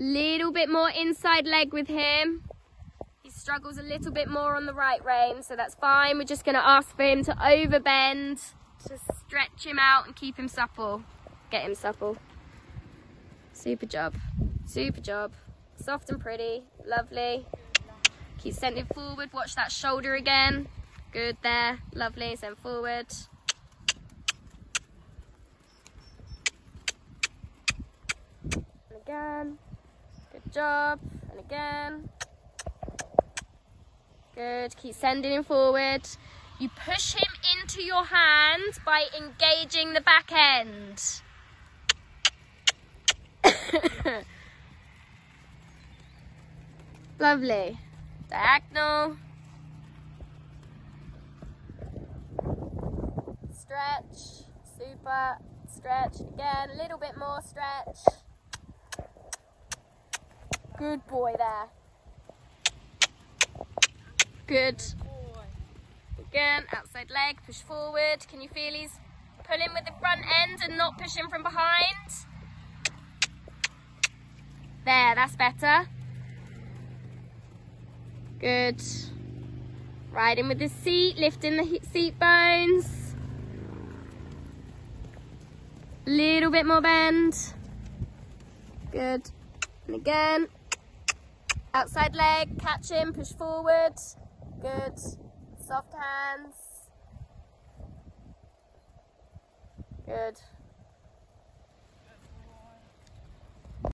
Little bit more inside leg with him. He struggles a little bit more on the right rein, so that's fine. We're just gonna ask for him to overbend, to stretch him out and keep him supple. Get him supple. Super job, super job. Soft and pretty, lovely. Keep sending forward, watch that shoulder again. Good there, lovely, send forward. Again, good job, and again. Good, keep sending him forward. You push him into your hand by engaging the back end. Lovely. Diagonal. Stretch. Super. Stretch. Again, a little bit more stretch. Good boy there. Good. Again, outside leg, push forward. Can you feel he's pulling with the front end and not pushing from behind? There, that's better. Good. Riding with the seat, lifting the seat bones. Little bit more bend. Good. And again. Outside leg, catch him, push forward. Good. Soft hands. Good.